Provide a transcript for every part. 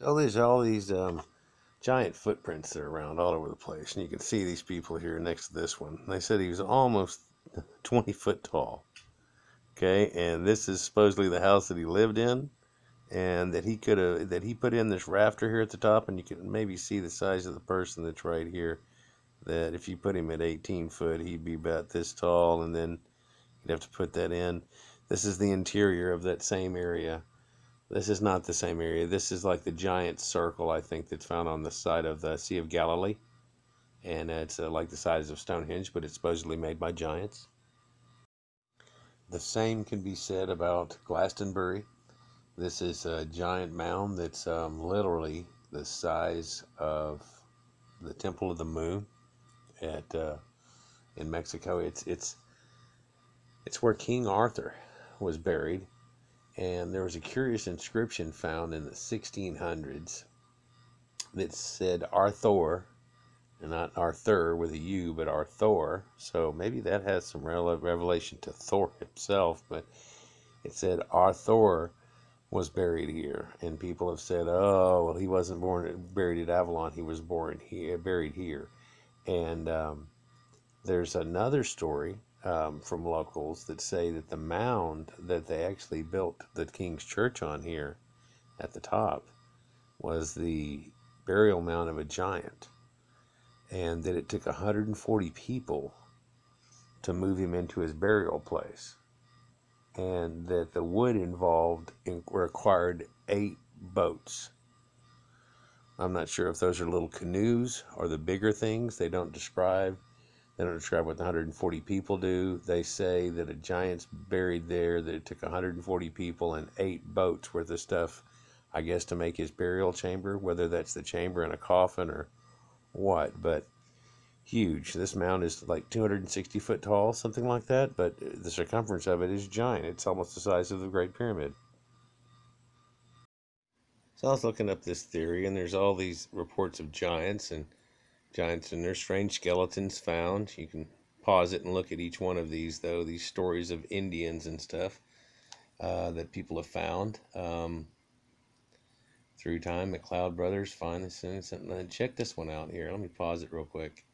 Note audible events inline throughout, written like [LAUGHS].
So there's all these um, giant footprints that are around all over the place, and you can see these people here next to this one. They said he was almost [LAUGHS] 20 foot tall. Okay, and this is supposedly the house that he lived in, and that he could have that he put in this rafter here at the top, and you can maybe see the size of the person that's right here. That if you put him at 18 foot, he'd be about this tall, and then you'd have to put that in. This is the interior of that same area. This is not the same area. This is like the giant circle, I think, that's found on the side of the Sea of Galilee. And it's uh, like the size of Stonehenge, but it's supposedly made by giants. The same can be said about Glastonbury. This is a giant mound that's um, literally the size of the Temple of the Moon at uh, in Mexico. It's it's it's where King Arthur was buried, and there was a curious inscription found in the 1600s that said Arthur, and not Arthur with a U, but Arthur. So maybe that has some revelation to Thor himself, but it said Arthur was buried here, and people have said, "Oh, well, he wasn't born buried at Avalon; he was born here, buried here." And um, there's another story um, from locals that say that the mound that they actually built the King's Church on here at the top was the burial mound of a giant and that it took 140 people to move him into his burial place, and that the wood involved required eight boats. I'm not sure if those are little canoes or the bigger things. They don't describe. They don't describe what the 140 people do. They say that a giant's buried there. That it took 140 people and eight boats worth of stuff, I guess, to make his burial chamber. Whether that's the chamber in a coffin or what, but huge. This mound is like 260 foot tall, something like that, but the circumference of it is giant. It's almost the size of the Great Pyramid. So I was looking up this theory, and there's all these reports of giants and giants and their strange skeletons found. You can pause it and look at each one of these, though, these stories of Indians and stuff uh, that people have found. Um, through time. McLeod Brothers finally sent something. Check this one out here. Let me pause it real quick.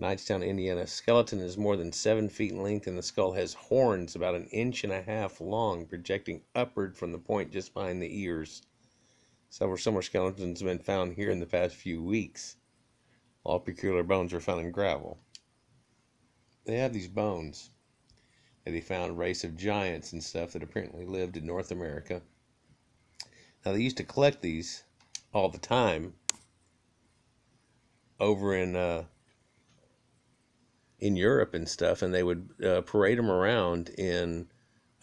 Knightstown, Indiana. Skeleton is more than seven feet in length, and the skull has horns about an inch and a half long, projecting upward from the point just behind the ears. Several similar skeletons have been found here in the past few weeks. All peculiar bones were found in gravel. They have these bones that they found a race of giants and stuff that apparently lived in North America now they used to collect these all the time over in uh, in Europe and stuff, and they would uh, parade them around in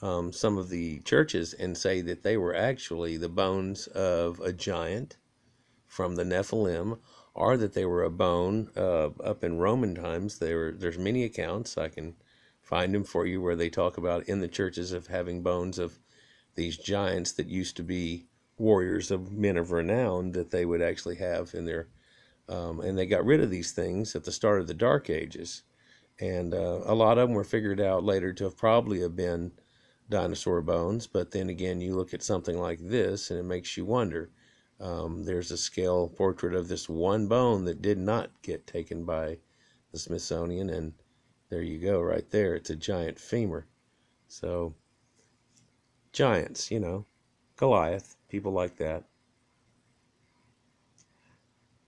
um, some of the churches and say that they were actually the bones of a giant from the Nephilim, or that they were a bone uh, up in Roman times. There, there's many accounts. I can find them for you where they talk about in the churches of having bones of these giants that used to be warriors of men of renown that they would actually have in their um, and they got rid of these things at the start of the dark ages. And uh, a lot of them were figured out later to have probably have been dinosaur bones. But then again you look at something like this and it makes you wonder um, there's a scale portrait of this one bone that did not get taken by the smithsonian and there you go right there. It's a giant femur. So giants you know. Goliath people like that.